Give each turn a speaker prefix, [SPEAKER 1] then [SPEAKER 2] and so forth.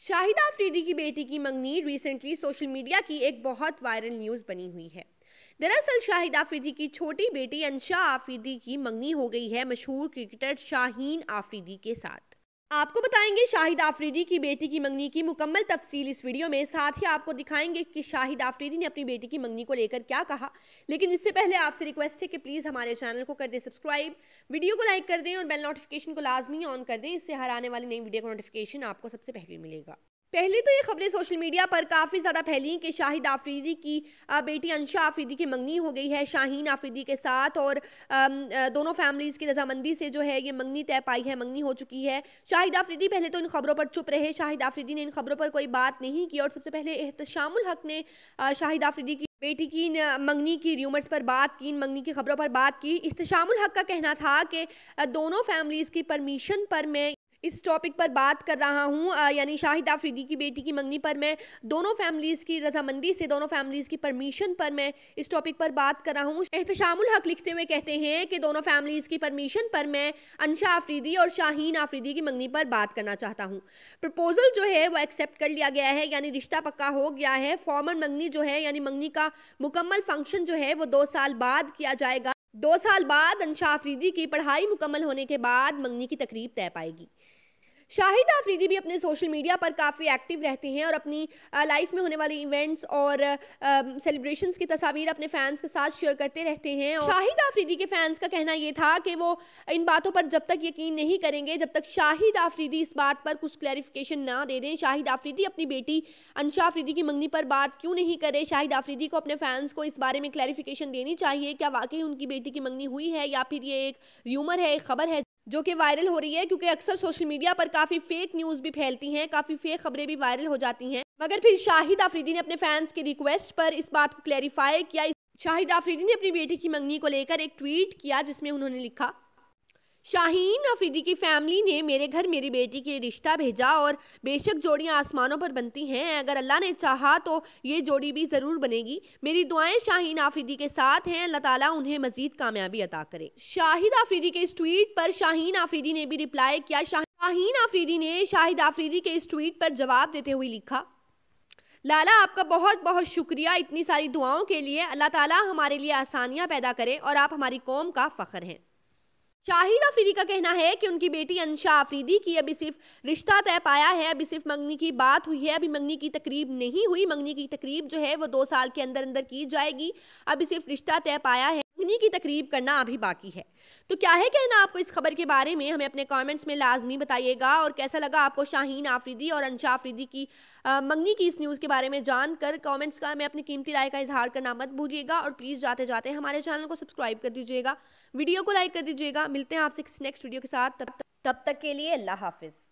[SPEAKER 1] शाहिदा अफरीदी की बेटी की मंगनी रिसेंटली सोशल मीडिया की एक बहुत वायरल न्यूज़ बनी हुई है। दरअसल शाहिदा आफरीदी की छोटी बेटी अनशा आफरीदी की मंगनी हो गई है मशहूर क्रिकेटर शाहीन आफरीदी के साथ। आपको बताएँगे शाहिद आफरीदी की बेटी की मंगनी की मुकम्मल तफसील इस वीडियो में। साथ ही आपको दिखाएँगे कि शाहिद आफरीदी ने अपनी बेटी की मंगनी को लेकर क्या कहा। लेकिन इससे पहले आपसे रिक्वेस्ट है कि प्लीज़ हमारे चैनल को कर दें सब्सक्राइब। वीडियो को लाइक कर दें और बेल नोटिफिकेशन को लाजमी ऑन कर दें। इससे हर आने वाली नई वीडियो का नोटिफिकेशन आपको सबसे पहले मिलेगा। पहले तो ये खबरें सोशल मीडिया पर काफ़ी ज़्यादा फैली कि शाहिद आफरीदी की बेटी अंशा आफरीदी की मंगनी हो गई है, शाहीन आफरीदी के साथ और दोनों फैमिलीज़ की रजामंदी से जो है ये मंगनी तय पाई है, मंगनी हो चुकी है। शाहिद आफरीदी पहले तो इन खबरों पर चुप रहे, शाहिद आफरीदी ने इन खबरों पर कोई बात नहीं की और सबसे पहले एहतशामुल हक ने शाहिद आफरीदी की बेटी की मंगनी की र्यूमर्स पर बात की, इन मंगनी की खबरों पर बात की। इख्तशामुल हक का कहना था कि दोनों फैमिलीज़ की परमिशन पर मैं इस टॉपिक पर बात कर रहा हूँ। यानी शाहिद आफरीदी की बेटी की मंगनी पर मैं, दोनों फैमिलीज़ की, रजामंदी से दोनों फैमिलीज़ की परमिशन पर मैं इस टॉपिक पर बात कर रहा हूँ। एहतशामुल हक लिखते हुए कहते हैं कि दोनों फैमिलीज़ की परमिशन पर मैं अनशा आफरीदी और शाहीन आफरीदी की मंगनी पर बात करना चाहता हूँ। प्रपोजल जो है, वो एक्सेप्ट कर लिया गया है, यानी रिश्ता पक्का हो गया है। फॉर्मल मंगनी जो है, यानी मंगनी का मुकम्मल फ़ंक्शन जो है, वो दो साल बाद किया जाएगा। दो साल बाद अंशा अफरीदी की पढ़ाई मुकम्मल होने के बाद मंगनी की तकरीब तय पाएगी। शाहिद आफरीदी भी अपने सोशल मीडिया पर काफ़ी एक्टिव रहते हैं और अपनी लाइफ में होने वाले इवेंट्स और सेलिब्रेशंस की तस्वीर अपने फैंस के साथ शेयर करते रहते हैं और शाहिद आफरीदी के फैंस का कहना ये था कि वो इन बातों पर जब तक यकीन नहीं करेंगे, जब तक शाहिद आफरीदी इस बात पर कुछ क्लैरिफिकेशन ना दे दें। शाहिद आफरीदी अपनी बेटी अनशा आफरीदी की मंगनी पर बात क्यों नहीं करे? शाहिद आफरीदी को अपने फैंस को इस बारे में क्लैरिफिकेशन देनी चाहिए, क्या वाकई उनकी बेटी की मंगनी हुई है या फिर ये एक र्यूमर है, एक खबर है? जो कि वायरल हो रही है, क्योंकि अक्सर सोशल मीडिया पर काफ़ी फेक न्यूज़ भी फैलती हैं, काफ़ी फेक खबरें भी वायरल हो जाती हैं। मगर फिर शाहिद आफरीदी ने अपने फैंस की रिक्वेस्ट पर इस बात को क्लैरिफाई किया। शाहिद आफरीदी ने अपनी बेटी की मंगनी को लेकर एक ट्वीट किया, जिसमें उन्होंने लिखा शाहीन अफरीदी की फैमिली ने मेरे घर मेरी बेटी के रिश्ता भेजा और बेशक जोड़ियाँ आसमानों पर बनती हैं, अगर अल्लाह ने चाहा तो ये जोड़ी भी ज़रूर बनेगी। मेरी दुआएँ शाहीन आफरीदी के साथ हैं, अल्लाह ताला उन्हें मजीद कामयाबी अता करे। शाहिद आफरीदी के इस ट्वीट पर शाहीन आफरीदी ने भी रिप्लाई किया। शाहीन आफरीदी ने शाहिद आफरीदी के इस ट्वीट पर जवाब देते हुए लिखा, लाला, आपका बहुत बहुत शुक्रिया इतनी सारी दुआओं के लिए। अल्लाह ताला हमारे लिए आसानियाँ पैदा करे और आप हमारी कौम का फ़ख्र हैं। शाहिद अफरीदी का कहना है कि उनकी बेटी अंशा अफरीदी की अभी सिर्फ़ रिश्ता तय पाया है, अभी सिर्फ़ मंगनी की बात हुई है, अभी मंगनी की तकरीब नहीं हुई, मंगनी की तकरीब जो है वो दो साल के अंदर अंदर की जाएगी, अभी सिर्फ़ रिश्ता तय पाया है। मंगनी की तकरीब करना अभी बाकी है। तो क्या है कहना आपको इस खबर के बारे में? हमें अपने कमेंट्स में लाजमी बताइएगा और कैसा लगा आपको शाहीन आफरीदी और अंशा आफरीदी की आ, मंगनी की इस न्यूज़ के बारे में जानकर? कमेंट्स का मैं अपनी कीमती राय का इजहार करना मत भूलिएगा और प्लीज़ जाते जाते हमारे चैनल को सब्सक्राइब कर दीजिएगा। वीडियो को लाइक कर दीजिएगा। मिलते हैं आपसे नेक्स्ट वीडियो के साथ। तब तक के लिए अल्लाह हाफिज़।